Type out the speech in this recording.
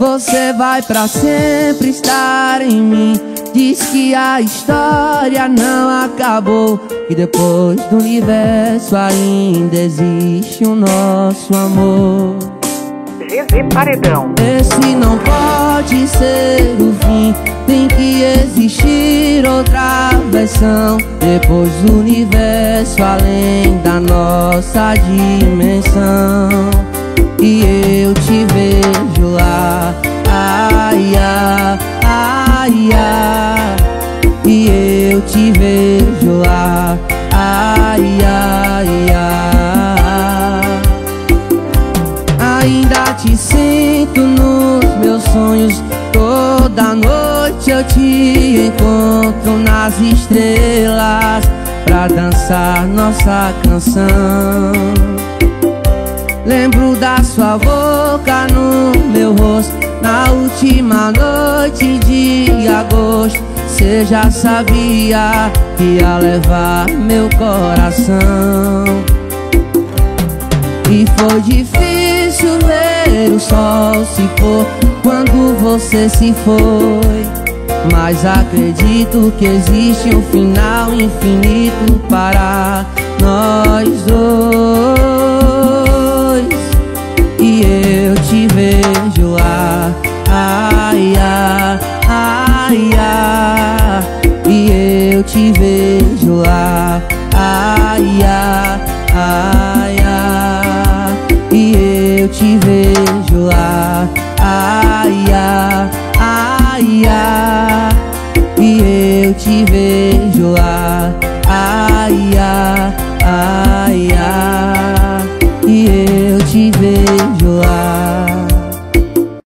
você vai pra sempre estar em mim. Diz que a história não acabou. Que depois do universo ainda existe o nosso amor. GZ Paredão. Esse não pode ser o fim. Tem que existir outra versão. Depois do universo além da nossa dimensão E eu te vejo lá. Ai, ai, ai. Ainda te sinto nos meus sonhos. Toda noite eu te encontro nas estrelas Pra dançar nossa canção. Lembro da sua boca no meu rosto Na última noite de agosto Cê já sabia que ia levar meu coração. E foi difícil ver o sol se pôr Quando você se foi. Mas acredito que existe um final infinito para nós dois. E eu te vejo lá, vejo lá, ai, ai, ai, ai E eu te vejo lá, ai, ai, ai, E eu te vejo lá, ai, ai, ai E eu te vejo lá